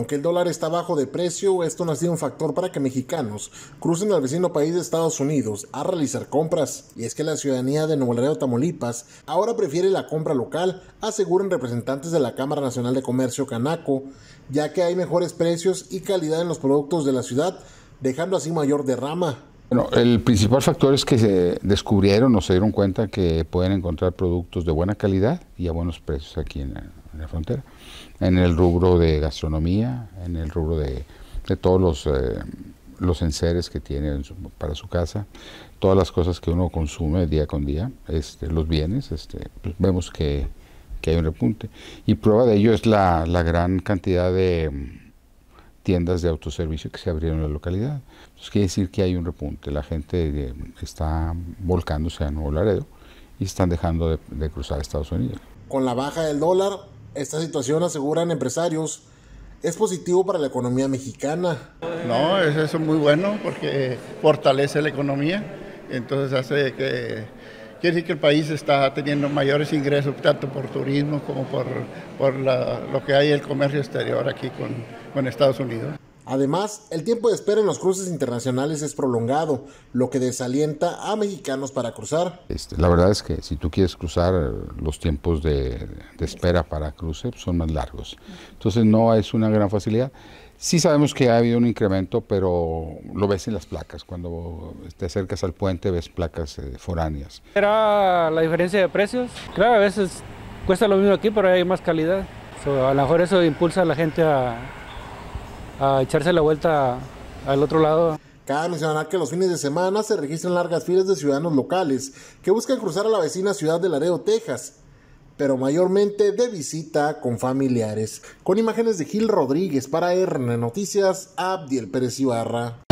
aunque el dólar está bajo de precio, esto no ha sido un factor para que mexicanos crucen al vecino país de Estados Unidos a realizar compras. Y es que la ciudadanía de Nuevo Laredo, Tamaulipas, ahora prefiere la compra local, aseguran representantes de la Cámara Nacional de Comercio Canaco, ya que hay mejores precios y calidad en los productos de la ciudad, dejando así mayor derrama. Bueno, el principal factor es que se descubrieron o se dieron cuenta que pueden encontrar productos de buena calidad y a buenos precios aquí en la, frontera, en el rubro de gastronomía, en el rubro de, todos los, eh, los enseres que tiene para su casa, todas las cosas que uno consume día con día, este, los bienes, este, pues vemos que, hay un repunte. Y prueba de ello es la, la gran cantidad de tiendas de autoservicio que se abrieron en la localidad. Entonces quiere decir que hay un repunte, la gente eh, está volcándose a Nuevo Laredo y están dejando de, cruzar a Estados Unidos. Con la baja del dólar, esta situación, aseguran empresarios, es positivo para la economía mexicana. No, eso es muy bueno porque fortalece la economía, entonces hace que Quiere decir que el país está teniendo mayores ingresos tanto por turismo como por, por lo que hay el comercio exterior aquí con, con Estados Unidos. Además, el tiempo de espera en los cruces internacionales es prolongado, lo que desalienta a mexicanos para cruzar. Este, la verdad es que si tú quieres cruzar, los tiempos de, de espera para cruce son más largos. Entonces no es una gran facilidad. Sí sabemos que ha habido un incremento, pero lo ves en las placas. Cuando te acercas al puente ves placas eh, foráneas. Era la diferencia de precios. Claro, a veces cuesta lo mismo aquí, pero hay más calidad. a lo mejor eso impulsa a la gente a, a echarse la vuelta al otro lado. Cabe mencionar que los fines de semana se registran largas filas de ciudadanos locales que buscan cruzar a la vecina ciudad de Laredo, Texas pero mayormente de visita con familiares. Con imágenes de Gil Rodríguez para RN Noticias, Abdiel Pérez Ibarra.